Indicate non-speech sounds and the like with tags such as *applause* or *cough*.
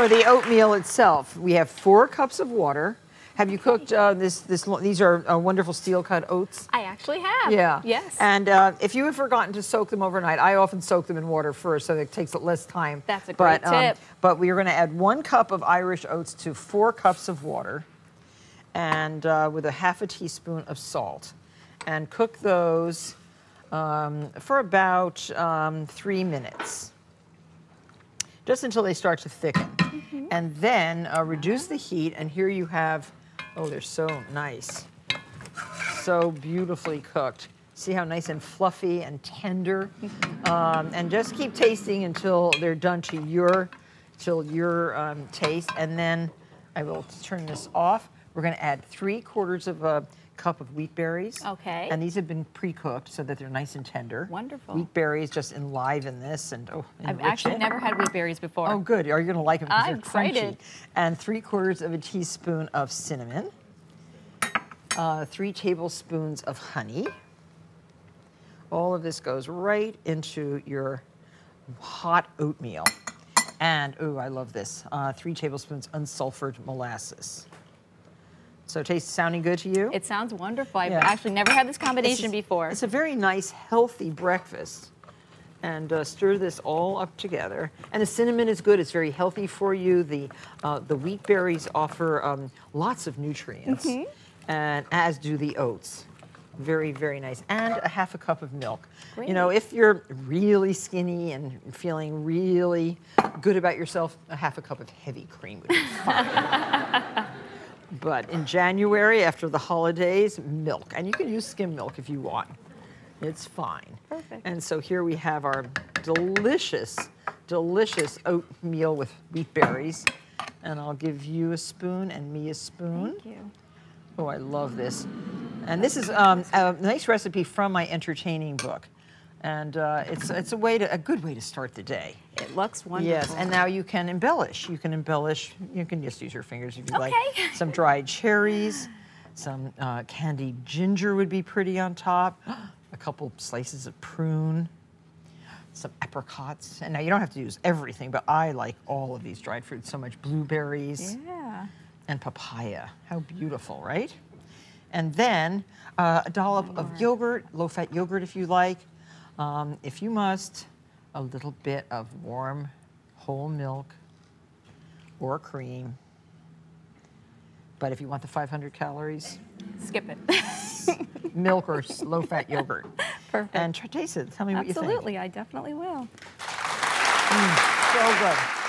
for the oatmeal itself, we have four cups of water. Have you cooked uh, this? This these are uh, wonderful steel cut oats. I actually have. Yeah. Yes. And uh, if you have forgotten to soak them overnight, I often soak them in water first, so that it takes less time. That's a but, great tip. but we are going to add one cup of Irish oats to four cups of water, and uh, with a half a teaspoon of salt, and cook those um, for about um, three minutes just until they start to thicken. Mm-hmm. And then uh, reduce the heat, and here you have, oh, they're so nice. So beautifully cooked. See how nice and fluffy and tender? *laughs* Um, and just keep tasting until they're done to your, till your um, taste. And then I will turn this off. We're gonna add three quarters of a cup of wheat berries. Okay. And these have been pre-cooked so that they're nice and tender. Wonderful. Wheat berries just enliven this and oh, I've actually it. never had wheat berries before. Oh, good. Are you going to like them? I'm they're excited. Crunchy. And three quarters of a teaspoon of cinnamon. Uh, three tablespoons of honey. All of this goes right into your hot oatmeal. And, ooh, I love this. Uh, three tablespoons unsulfured molasses. So, tastes sounding good to you? It sounds wonderful. I've Yeah. actually never had this combination a- before. It's a very nice, healthy breakfast. And uh, stir this all up together. And the cinnamon is good. It's very healthy for you. The uh, the wheat berries offer um, lots of nutrients, Mm-hmm. and as do the oats. Very very nice. And a half a cup of milk. You know, if you're really skinny and feeling really good about yourself, a half a cup of heavy cream would be fine. *laughs* But in January, after the holidays, milk. And you can use skim milk if you want. It's fine. Perfect. And so here we have our delicious, delicious oatmeal with wheat berries. And I'll give you a spoon and me a spoon. Thank you. Oh, I love this. And this is um, a nice recipe from my entertaining book. And uh, it's, it's a way to, a good way to start the day. It looks wonderful. Yes, and now you can embellish. You can embellish. You can just use your fingers if you like. Okay. *laughs* Some dried cherries, some uh, candied ginger would be pretty on top. *gasps* A couple slices of prune, some apricots. And now you don't have to use everything, but I like all of these dried fruits so much. Blueberries Yeah. and papaya. How beautiful, right? And then uh, a dollop of yogurt, low-fat yogurt if you like. Um, if you must, a little bit of warm whole milk or cream. But if you want the 500 calories, Skip it. *laughs* milk or low-fat yogurt. Perfect. And tr- taste it. Tell me what you think. Absolutely, I definitely will. Mm, so good.